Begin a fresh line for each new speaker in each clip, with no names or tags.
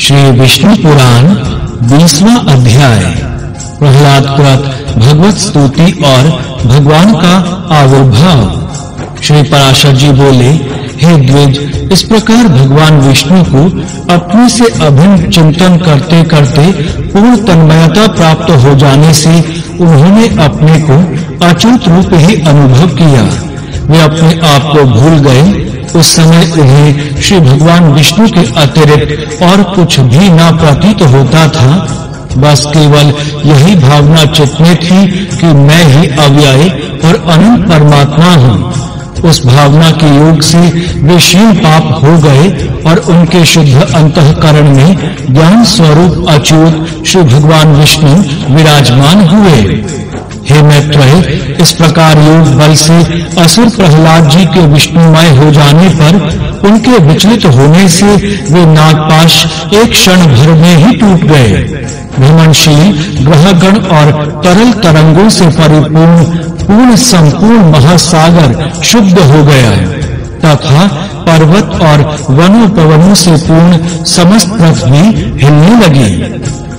श्री विष्णु पुराण 20वां अध्याय। प्रहलाद कृत भगवत स्तुति और भगवान का आविर्भाव। श्री पराशर जी बोले, हे द्विज, इस प्रकार भगवान विष्णु को अपने से अभिन्न चिंतन करते करते पूर्ण तन्मयता प्राप्त हो जाने से उन्होंने अपने को अच्युत रूप ही अनुभव किया। वे अपने आप को भूल गए उस समय उन्हें श्री भगवान विष्णु के अतिरिक्त और कुछ भी न प्रतीत होता था। बस केवल यही भावना चित्त में थी कि मैं ही अव्यय और अनंत परमात्मा हूँ। उस भावना के योग से वे क्षीण पाप हो गए और उनके शुद्ध अंतकरण में ज्ञान स्वरूप अच्युत श्री भगवान विष्णु विराजमान हुए। हे मैत्रेय, इस प्रकार योग बल से असुर प्रहलाद जी के विष्णुमय हो जाने पर उनके विचलित होने से वे नागपाश एक क्षण भर में ही टूट गए। भ्रमणशील ग्रहगण और तरल तरंगों से परिपूर्ण, पूर्ण संपूर्ण महासागर शुद्ध हो गया। तथा पर्वत और वनों पवनों से पूर्ण समस्त पृथ्वी हिलने लगी।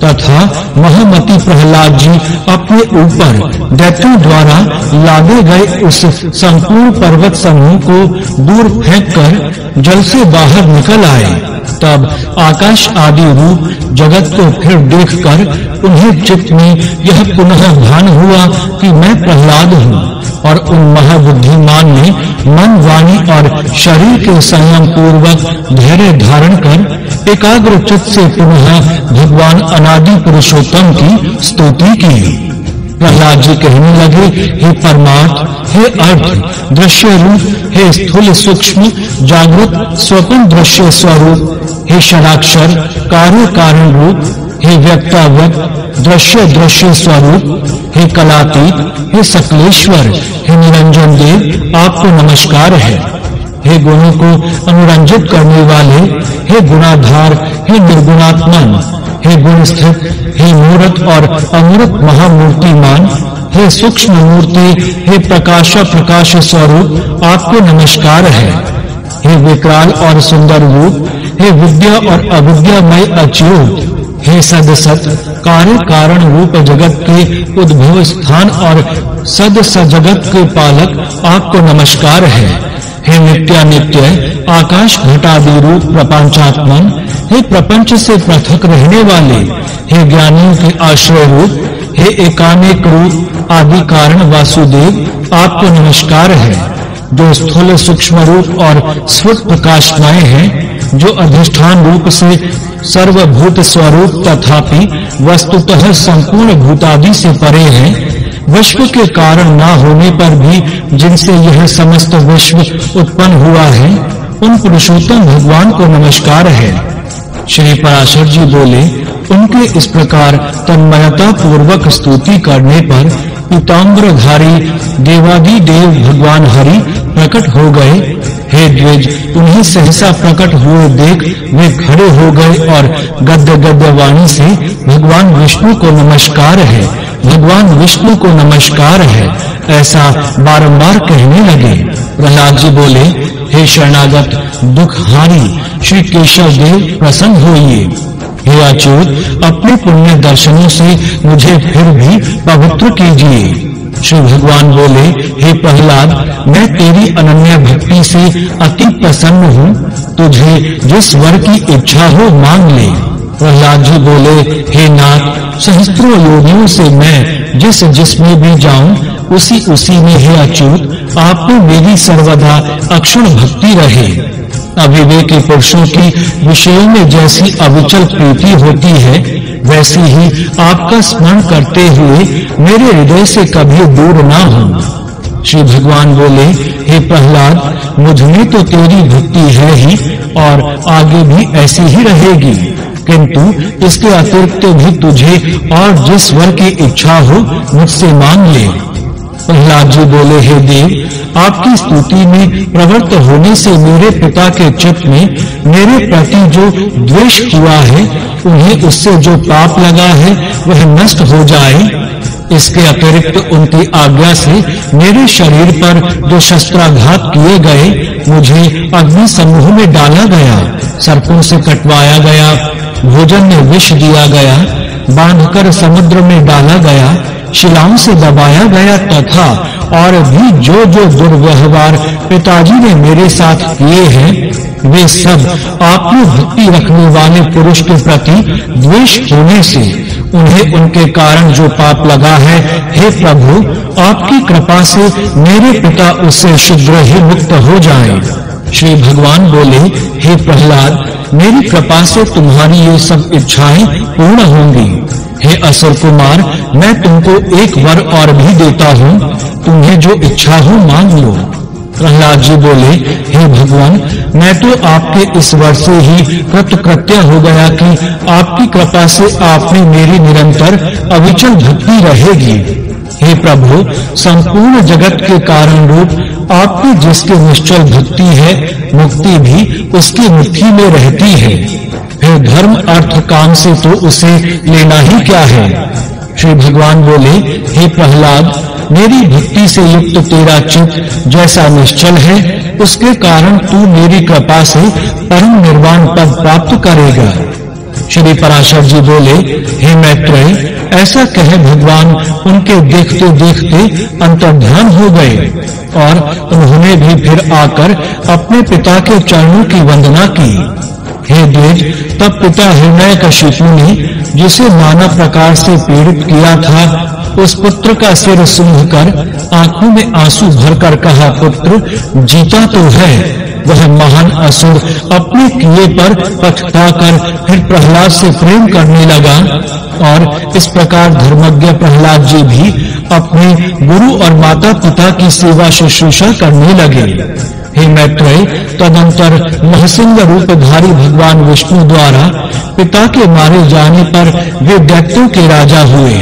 तथा महामती प्रहलाद जी अपने ऊपर। दैत्यों द्वारा लादे गए उस संपूर्ण पर्वत समूह को दूर फेंककर जल से बाहर निकल आए। तब आकाश आदि रूप जगत को फिर देखकर उन्हें चित्त में यह पुनः भान हुआ कि मैं प्रहलाद हूँ। और उन महाबुद्धिमान ने मन, वाणी और शरीर के संयम पूर्वक धैर्य धारण कर एकाग्र चित्त से पुनः भगवान अनादि पुरुषोत्तम की स्तुति की। प्रहलाद जी कहने लगे, हे परमार्थ, हे अर्थ, दृश्य रूप, हे स्थूल सूक्ष्म, जागृत स्वप्न दृश्य स्वरूप, हे शराक्षर, कार्य कारण रूप, हे व्यक्ताव्यक्त दृश्य दृश्य स्वरूप हे कलातीत, हे सकलेश्वर, हे निरंजन देव, आपको नमस्कार है। हे गुणों को अनुरंजित करने वाले, हे गुणाधार, हे निर्गुणात्मन, हे गुण स्थित हे मूर्त और अमूर्त महामूर्तिमान, हे सूक्ष्म मूर्ति, हे प्रकाश प्रकाश स्वरूप, आपको नमस्कार है। हे विकराल और सुंदर रूप, हे विद्या और अविद्यामय अच्युत हे सद सत कार्य कारण रूप जगत के उद्भव स्थान और सद जगत के पालक आपको नमस्कार है। हे नित्यानित्य, आकाश घटादि रूप प्रपंचात्मन, हे प्रपंच से पृथक रहने वाले, हे ज्ञानियों के आश्रय रूप, हे एकानेक रूप आदि कारण वासुदेव, आपको नमस्कार है। जो स्थूल सूक्ष्म रूप और स्फुट प्रकाशमय है, जो अधिष्ठान रूप से सर्वभूत स्वरूप तथापि वस्तुतः संपूर्ण भूतादि से परे है। विश्व के कारण न होने पर भी जिनसे यह समस्त विश्व उत्पन्न हुआ है, उन पुरुषोत्तम भगवान को नमस्कार है। श्री पराशर जी बोले, उनके इस प्रकार तन्मयता पूर्वक स्तुति करने पर पीताम्बरधारी देवादि देव भगवान हरि प्रकट हो गए। हे द्विज उन्हें सहसा प्रकट हुए देख, वे खड़े हो गए और गद्य गद्य वाणी से, भगवान विष्णु को नमस्कार है, भगवान विष्णु को नमस्कार है, ऐसा बारंबार कहने लगे। प्रहलाद जी बोले, हे शरणागत दुख हारी श्री केशव देव प्रसन्न होइए। हे अच्युत अपने पुण्य दर्शनों से मुझे फिर भी पवित्र कीजिए। श्री भगवान बोले, हे प्रहलाद, मैं तेरी अनन्य भक्ति से अति प्रसन्न हूँ। तुझे जिस वर की इच्छा हो मांग ले। प्रहलाद जी बोले, हे नाथ, सहस्त्रों योगियों से मैं जिस जिसमें भी जाऊँ, उसी उसी में हे अच्युत, आपको मेरी सर्वदा अक्षुण भक्ति रहे। अविवेकी पुरुषों की विषयों में जैसी अविचल प्रीति होती है वैसी ही आपका स्मरण करते हुए मेरे हृदय से कभी दूर ना हो। श्री भगवान बोले, हे प्रहलाद मुझमें तो तेरी भक्ति है ही, और आगे भी ऐसी ही रहेगी। किंतु इसके अतिरिक्त भी तुझे और जिस वर की इच्छा हो, मुझसे मांग ले। प्रहलाद जी बोले, हे देव, आपकी स्तुति में प्रवृत्त होने से मेरे पिता के चित्त में मेरे प्रति जो द्वेष हुआ है, उन्हें उससे जो पाप लगा है, वह नष्ट हो जाए। इसके अतिरिक्त उनकी आज्ञा से मेरे शरीर पर जो शस्त्राघात किए गए, मुझे अग्नि समूह में डाला गया, सर्पों से कटवाया गया, भोजन में विष दिया गया, बांधकर समुद्र में डाला गया शिलाओं से दबाया गया तथा और भी जो जो दुर्व्यवहार पिताजी ने मेरे साथ किए हैं, वे सब आपकी भक्ति रखने वाले पुरुष के प्रति द्वेष होने से, उन्हें उनके कारण जो पाप लगा है, हे प्रभु, आपकी कृपा से मेरे पिता उससे शीघ्र ही मुक्त हो जाएँ। श्री भगवान बोले, हे प्रहलाद, मेरी कृपा से तुम्हारी ये सब इच्छाएँ पूर्ण होंगी। हे असुर कुमार, मैं तुमको एक वर और भी देता हूँ। तुम्हें जो इच्छा हो मांग लो। प्रहलाद जी बोले, हे भगवान, मैं तो आपके इस वर से ही कृतकृत्य हो गया कि आपकी कृपा से आपने मेरी निरंतर अविचल भक्ति रहेगी। हे प्रभु, संपूर्ण जगत के कारण रूप आपकी जिसके निश्चल भक्ति है, मुक्ति भी उसकी मुट्ठी में रहती है। फिर धर्म अर्थ काम से तो उसे लेना ही क्या है? श्री भगवान बोले, हे प्रहलाद, मेरी भक्ति से युक्त तेरा चित्त जैसा निश्चल है, उसके कारण तू मेरी कृपा से परम निर्वाण पद प्राप्त करेगा। श्री पराशर जी बोले, हे मैत्रेय, ऐसा कहे भगवान, उनके देखते देखते अंतर्ध्यान हो गए और उन्होंने भी फिर आकर अपने पिता के चरणों की वंदना की। हे द्विज तब पिता हिरण्य कशिपु ने जिसे नाना प्रकार से पीड़ित किया था, उस पुत्र का सिर सूंघ कर आँखों में आँसू भरकर कहा, पुत्र, जीता तो है। वह महान असुर अपने किए पर पछताकर फिर प्रहलाद से प्रेम करने लगा और इस प्रकार धर्मज्ञ प्रहलाद जी भी अपने गुरु और माता पिता की सेवा शुश्रूषा करने लगे। मैत्रेय तदंतर महसिंह रूपधारी भगवान विष्णु द्वारा पिता के मारे जाने पर वे दैत्यों के राजा हुए।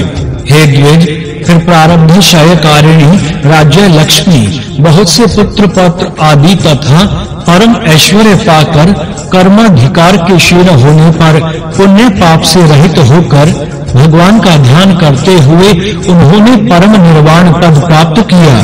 हे द्विज, फिर प्रारब्ध क्षयकारिणी राज्य लक्ष्मी, बहुत से पुत्र पत्र आदि तथा परम ऐश्वर्य पाकर कर्माधिकार के शील होने पर पुण्य पाप से रहित होकर भगवान का ध्यान करते हुए उन्होंने परम निर्वाण पद प्राप्त किया।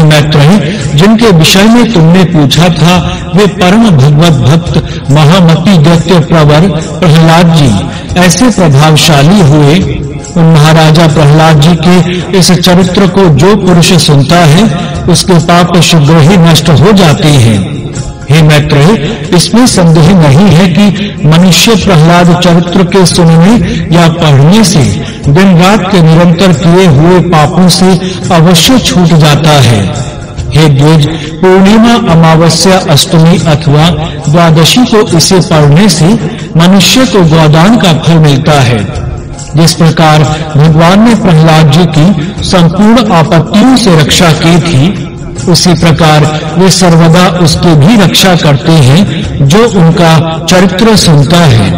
हे। मैत्रेय जिनके विषय में तुमने पूछा था, वे परम भगवत भक्त महामती दैत्य प्रवर प्रहलाद जी। ऐसे प्रभावशाली हुए, उन महाराजा प्रहलाद जी के इस चरित्र को जो पुरुष सुनता है, उसके पाप शीघ्र ही नष्ट हो जाते हैं। हे मैत्रेय, इसमें संदेह नहीं है कि मनुष्य प्रहलाद चरित्र के सुनने या पढ़ने से दिन रात के निरंतर किए हुए पापों से अवश्य छूट जाता है। हे द्विज पूर्णिमा अमावस्या अष्टमी अथवा द्वादशी को इसे पढ़ने से मनुष्य को गोदान का फल मिलता है। जिस प्रकार भगवान ने प्रहलाद जी की संपूर्ण आपत्तियों से रक्षा की थी, उसी प्रकार वे सर्वदा उसकी भी रक्षा करते हैं, जो उनका चरित्र सुनता है।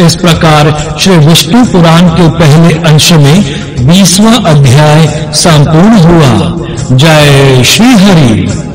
इस प्रकार श्री विष्णु पुराण के पहले अंश में 20वां अध्याय संपूर्ण हुआ। जय श्री हरि।